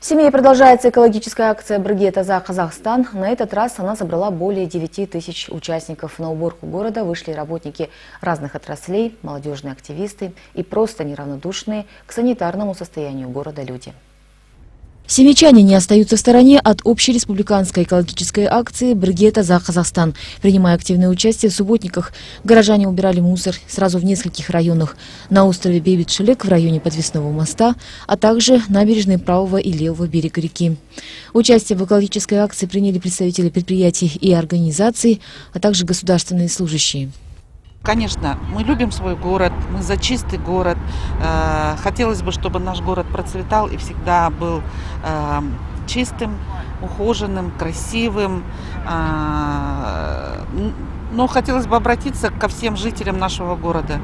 В семье продолжается экологическая акция «Бригета за Казахстан». На этот раз она собрала более 9 тысяч участников. На уборку города вышли работники разных отраслей, молодежные активисты и просто неравнодушные к санитарному состоянию города люди. Семичане не остаются в стороне от общереспубликанской экологической акции «Бригета за Казахстан». Принимая активное участие в субботниках, горожане убирали мусор сразу в нескольких районах. На острове Бейбит-Шелек в районе подвесного моста, а также набережной правого и левого берега реки. Участие в экологической акции приняли представители предприятий и организаций, а также государственные служащие. Конечно, мы любим свой город, мы за чистый город. Э, хотелось бы, чтобы наш город процветал и всегда был э, чистым, ухоженным, красивым. Э, но хотелось бы обратиться ко всем жителям нашего города.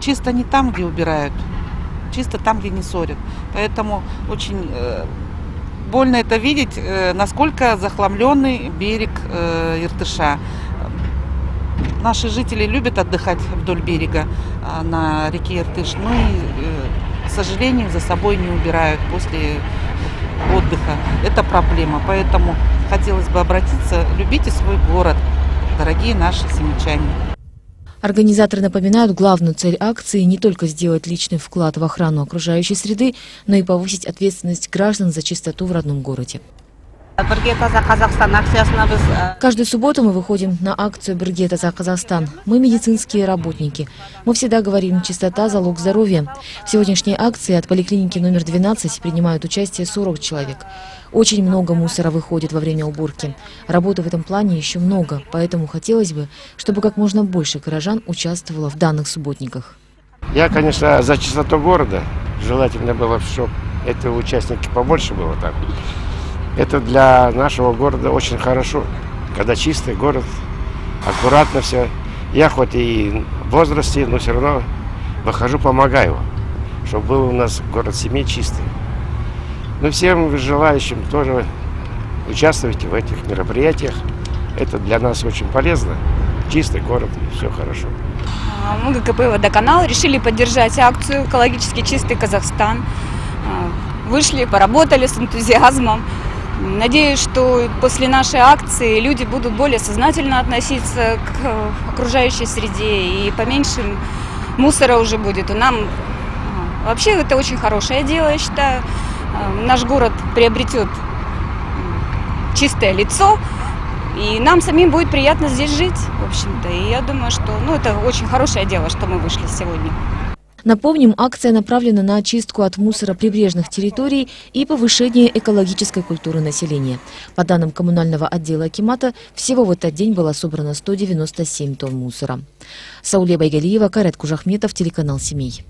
Чисто не там, где убирают, чисто там, где не ссорят. Поэтому очень больно это видеть, насколько захламленный берег Иртыша. Наши жители любят отдыхать вдоль берега а, на реке Иртыш, но и, э, к сожалению, за собой не убирают после отдыха. Это проблема, поэтому хотелось бы обратиться, любите свой город, дорогие наши семечане. Организаторы напоминают главную цель акции не только сделать личный вклад в охрану окружающей среды, но и повысить ответственность граждан за чистоту в родном городе. Каждую субботу мы выходим на акцию «Бригета за Казахстан». Мы медицинские работники. Мы всегда говорим «чистота – залог здоровья». В сегодняшней акции от поликлиники номер 12 принимают участие 40 человек. Очень много мусора выходит во время уборки. Работы в этом плане еще много, поэтому хотелось бы, чтобы как можно больше горожан участвовало в данных субботниках. Я, конечно, за чистоту города. Желательно было, чтобы это участники побольше было так. Это для нашего города очень хорошо, когда чистый город, аккуратно все. Я хоть и в возрасте, но все равно выхожу, помогаю, чтобы был у нас город семей чистый. Ну, всем желающим тоже участвуйте в этих мероприятиях. Это для нас очень полезно. Чистый город, и все хорошо. А, мы, ГКП «Водоканал», решили поддержать акцию «Экологически чистый Казахстан». А, вышли, поработали с энтузиазмом. Надеюсь, что после нашей акции люди будут более сознательно относиться к окружающей среде и поменьше мусора уже будет. И нам а, вообще это очень хорошее дело, я считаю. А, наш город приобретет чистое лицо, и нам самим будет приятно здесь жить, в общем-то. И я думаю, что ну, это очень хорошее дело, что мы вышли сегодня. Напомним, акция направлена на очистку от мусора прибрежных территорий и повышение экологической культуры населения. По данным коммунального отдела Акимата, всего в этот день было собрано 197 тонн мусора. Сауле Байгалиева, Карет Кужахметов, телеканал «Семей».